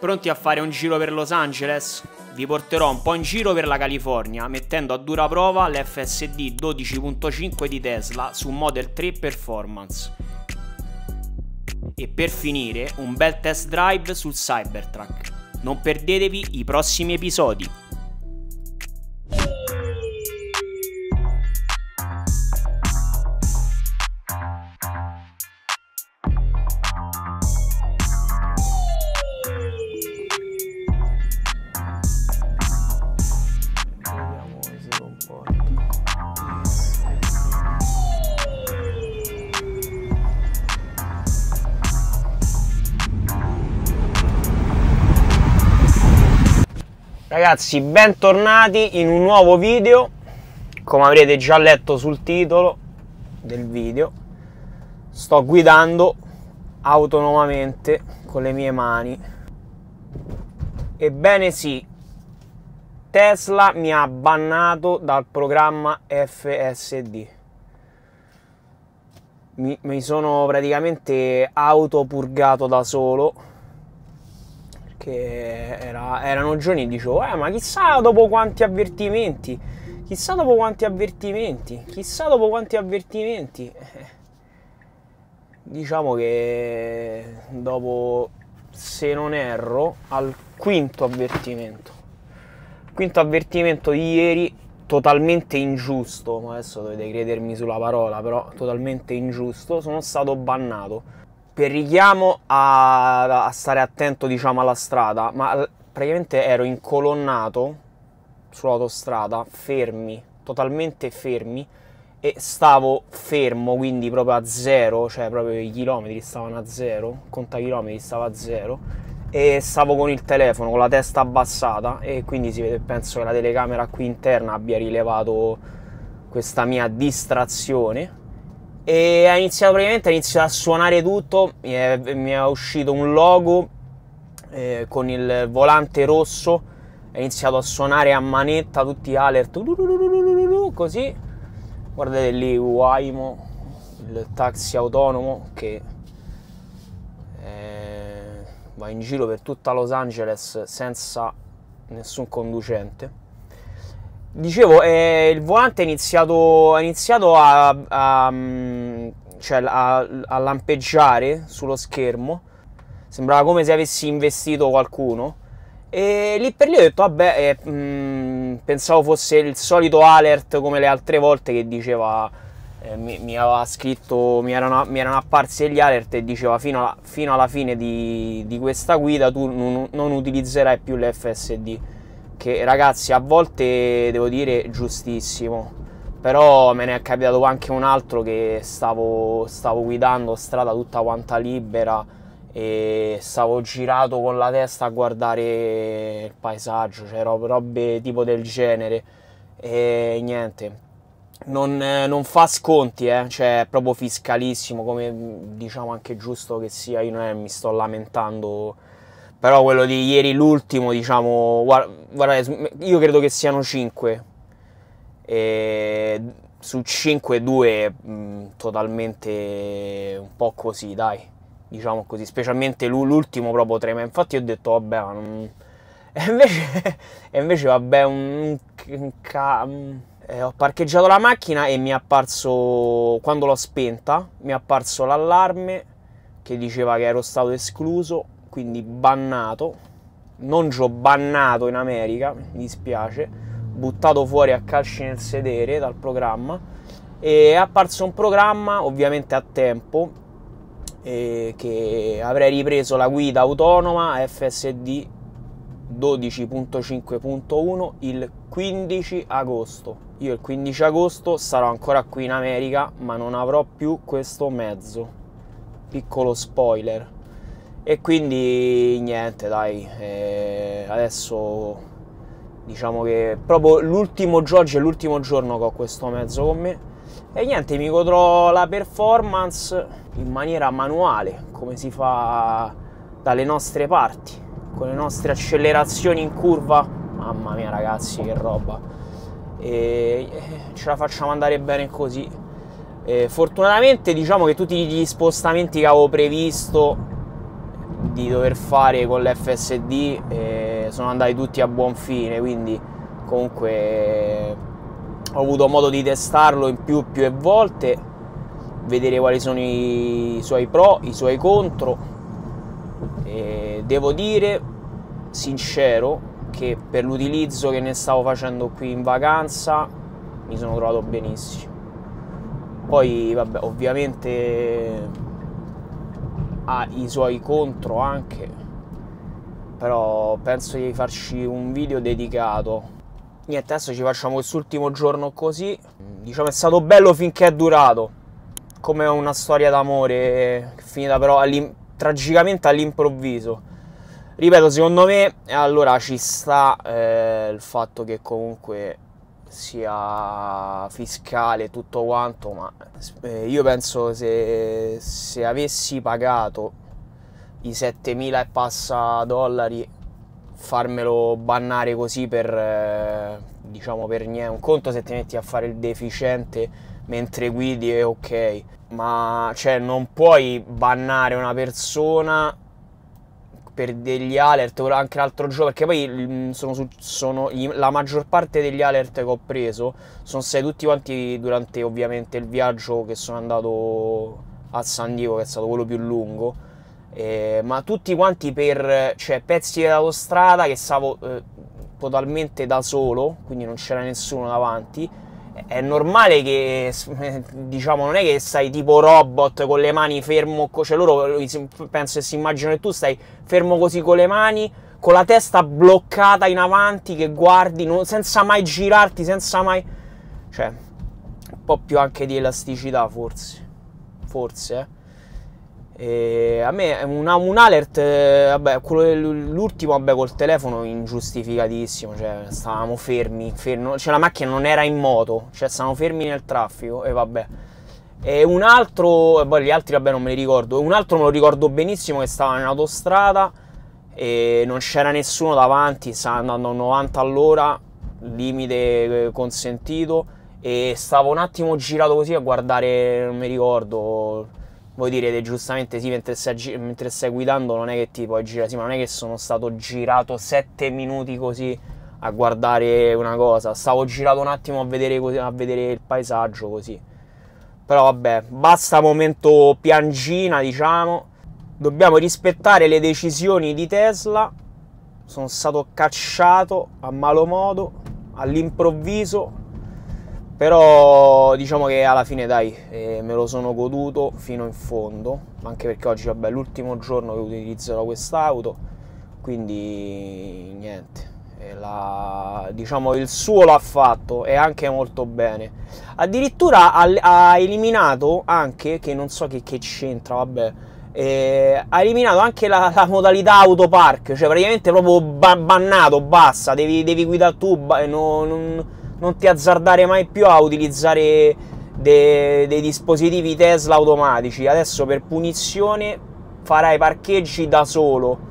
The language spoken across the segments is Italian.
Pronti a fare un giro per Los Angeles? Vi porterò un po' in giro per la California mettendo a dura prova l'FSD 12.5 di Tesla su Model 3 Performance. E per finire un bel test drive sul Cybertruck. Non perdetevi i prossimi episodi. Ragazzi, bentornati in un nuovo video. Come avrete già letto sul titolo del video, sto guidando autonomamente con le mie mani. Ebbene sì, Tesla mi ha bannato dal programma FSD. Mi, mi sono praticamente autopurgato da solo che era, erano giorni dicevo, eh, ma chissà dopo quanti avvertimenti, chissà dopo quanti avvertimenti, chissà dopo quanti avvertimenti. Diciamo che dopo, se non erro, al quinto avvertimento, quinto avvertimento di ieri, totalmente ingiusto, adesso dovete credermi sulla parola, però totalmente ingiusto, sono stato bannato per richiamo a, a stare attento diciamo alla strada, ma praticamente ero incolonnato sull'autostrada, fermi, totalmente fermi e stavo fermo, quindi proprio a zero, cioè proprio i chilometri stavano a zero, conta chilometri stava a zero e stavo con il telefono con la testa abbassata e quindi vede, penso che la telecamera qui interna abbia rilevato questa mia distrazione e ha iniziato praticamente ha iniziato a suonare tutto. Mi è, mi è uscito un logo eh, con il volante rosso. Ha iniziato a suonare a manetta tutti alert. Così. Guardate lì Waymo il taxi autonomo che eh, va in giro per tutta Los Angeles senza nessun conducente. Dicevo, eh, il volante è iniziato, iniziato a, a, cioè a, a, lampeggiare sullo schermo. Sembrava come se avessi investito qualcuno. E lì per lì ho detto, vabbè, eh, mh, pensavo fosse il solito alert come le altre volte che diceva, eh, mi, mi, aveva scritto, mi erano, mi erano, apparsi degli alert e diceva fino alla, fino alla fine di, di, questa guida tu non, non utilizzerai più l'FSD che ragazzi a volte devo dire giustissimo però me ne è capitato anche un altro che stavo, stavo guidando strada tutta quanta libera e stavo girato con la testa a guardare il paesaggio, cioè robe tipo del genere e niente, non, non fa sconti, eh? cioè è proprio fiscalissimo, come diciamo anche giusto che sia, io non mi sto lamentando però quello di ieri, l'ultimo, diciamo, guarda, io credo che siano 5. E su 5, 2 mh, totalmente un po' così, dai. Diciamo così, specialmente l'ultimo proprio trema. Infatti ho detto, vabbè, non... E invece, e invece vabbè, un, un ca... Eh, ho parcheggiato la macchina e mi è apparso, quando l'ho spenta, mi è apparso l'allarme che diceva che ero stato escluso quindi bannato, non Gio bannato in America, mi dispiace, buttato fuori a calci nel sedere dal programma e è apparso un programma ovviamente a tempo eh, che avrei ripreso la guida autonoma FSD 12.5.1 il 15 agosto. Io il 15 agosto sarò ancora qui in America, ma non avrò più questo mezzo. Piccolo spoiler e quindi niente dai eh, adesso diciamo che proprio l'ultimo giorno è l'ultimo giorno che ho questo mezzo con me. E niente mi godrò la performance in maniera manuale come si fa dalle nostre parti con le nostre accelerazioni in curva. Mamma mia ragazzi che roba. E ce la facciamo andare bene così. E fortunatamente diciamo che tutti gli spostamenti che avevo previsto di dover fare con l'FSD e sono andati tutti a buon fine, quindi comunque ho avuto modo di testarlo in più più e volte, vedere quali sono i suoi pro, i suoi contro e devo dire sincero che per l'utilizzo che ne stavo facendo qui in vacanza mi sono trovato benissimo. Poi vabbè, ovviamente ha i suoi contro anche, però penso di farci un video dedicato. Niente, adesso ci facciamo quest'ultimo giorno così. Diciamo è stato bello finché è durato, come una storia d'amore finita però all'im- tragicamente all'improvviso. Ripeto, secondo me allora ci sta eh, il fatto che comunque sia fiscale tutto quanto, ma eh, io penso se, se avessi pagato i 7000 e passa dollari farmelo bannare così per eh, diciamo per niente un conto se ti metti a fare il deficiente mentre guidi è ok. Ma cioè non puoi bannare una persona per degli alert, anche l'altro giorno, perché poi mm, sono, sono, la maggior parte degli alert che ho preso sono stati tutti quanti durante ovviamente il viaggio che sono andato a San Diego, che è stato quello più lungo, eh, ma tutti quanti per cioè, pezzi dell'autostrada che stavo eh, totalmente da solo, quindi non c'era nessuno davanti è normale che, diciamo, non è che stai tipo robot con le mani fermo, cioè loro penso che si immaginano che tu stai fermo così con le mani, con la testa bloccata in avanti, che guardi, non, senza mai girarti, senza mai... cioè, un po' più anche di elasticità forse, forse, eh. E a me una, un alert, eh, vabbè, l'ultimo, vabbè, col telefono ingiustificatissimo, cioè stavamo fermi, fermi, cioè la macchina non era in moto, cioè stavamo fermi nel traffico e vabbè. E un altro, poi gli altri vabbè non me li ricordo, un altro me lo ricordo benissimo che stava in autostrada e non c'era nessuno davanti, stava andando a 90 all'ora, limite eh, consentito, e stavo un attimo girato così a guardare, non mi ricordo voi direte giustamente sì, mentre stai, mentre stai, guidando non è che ti puoi girare, sì, ma non è che sono stato girato 7 minuti così a guardare una cosa, stavo girato un attimo a vedere, a vedere il paesaggio così. Però vabbè, basta momento piangina, diciamo. Dobbiamo rispettare le decisioni di Tesla. Sono stato cacciato a malo modo, all'improvviso, però diciamo che alla fine dai, eh, me lo sono goduto fino in fondo, anche perché oggi vabbè, è l'ultimo giorno che utilizzerò quest'auto, quindi niente. La, diciamo il suo l'ha fatto e anche molto bene. Addirittura ha, ha eliminato anche, che non so che, che c'entra, vabbè, eh, ha eliminato anche la, la, modalità autopark, cioè praticamente proprio ba- bannato, basta, devi, devi guidare tu, ba- non non ti azzardare mai più a utilizzare dei, dei dispositivi Tesla automatici. Adesso per punizione farai parcheggi da solo.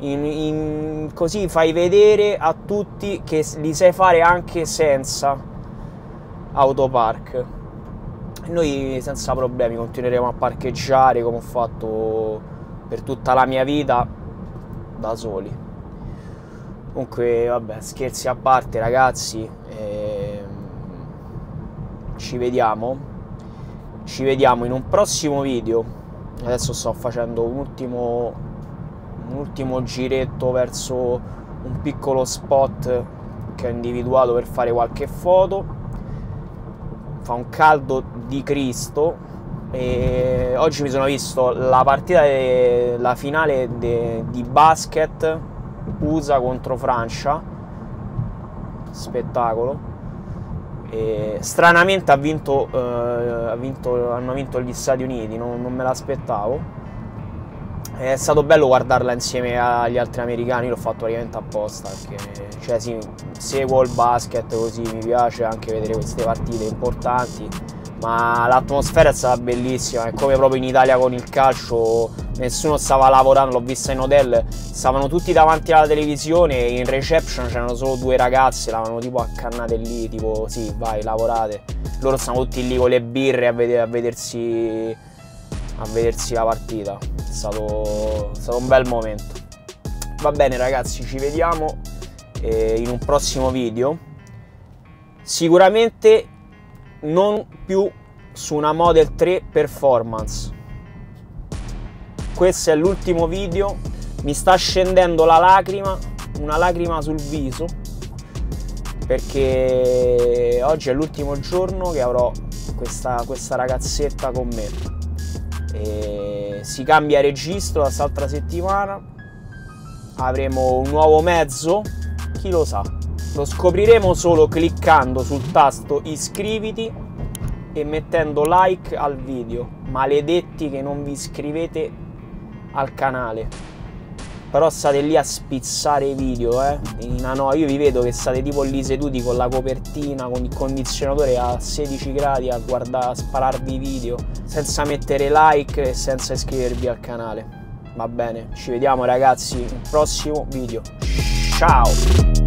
In, in, così fai vedere a tutti che li sai fare anche senza autopark. Noi senza problemi continueremo a parcheggiare come ho fatto per tutta la mia vita da soli. Comunque, vabbè, scherzi a parte, ragazzi. Ehm, ci vediamo. Ci vediamo in un prossimo video. Adesso sto facendo un ultimo, un ultimo giretto verso un piccolo spot che ho individuato per fare qualche foto. Fa un caldo di Cristo. E oggi mi sono visto la partita, de, la finale de, di basket USA contro Francia, spettacolo. E stranamente ha vinto, eh, ha vinto, hanno vinto gli Stati Uniti, non, non me l'aspettavo. È stato bello guardarla insieme agli altri americani, l'ho fatto praticamente apposta perché cioè, sì, seguo il basket così mi piace anche vedere queste partite importanti ma l'atmosfera è stata bellissima, è come proprio in Italia con il calcio, nessuno stava lavorando, l'ho vista in hotel, stavano tutti davanti alla televisione in reception c'erano solo due ragazze, l'avevano tipo accannate lì, tipo sì vai lavorate, loro stanno tutti lì con le birre a, ved- a vedersi a vedersi la partita. È stato, è stato un bel momento. Va bene ragazzi, ci vediamo eh, in un prossimo video. Sicuramente non più su una Model 3 Performance. Questo è l'ultimo video. Mi sta scendendo la lacrima, una lacrima sul viso, perché oggi è l'ultimo giorno che avrò questa, questa ragazzetta con me. E si cambia registro la quest'altra settimana. Avremo un nuovo mezzo, chi lo sa. Lo scopriremo solo cliccando sul tasto iscriviti e mettendo like al video. Maledetti che non vi iscrivete al canale. Però state lì a spizzare i video, eh. No, io vi vedo che state tipo lì seduti con la copertina, con il condizionatore a 16 gradi a guardare, a spararvi i video, senza mettere like e senza iscrivervi al canale. Va bene, ci vediamo ragazzi nel prossimo video. Ciao!